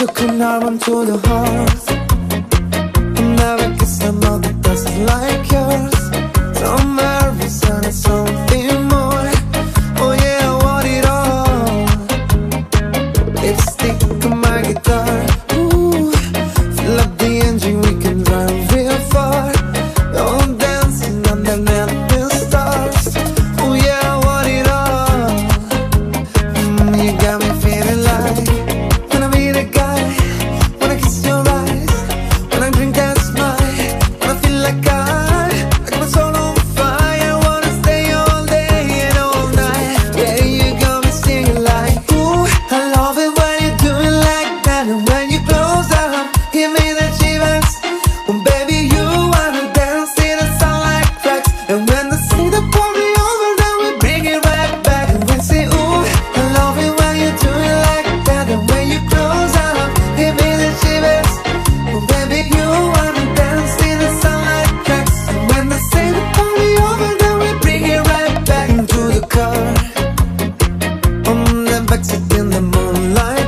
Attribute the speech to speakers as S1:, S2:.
S1: took an arm to the heart I never kissed a mouth that like yours. So nervous, and it's something more. Oh yeah, I want it all. Lipstick on my guitar. reflected in the moonlight.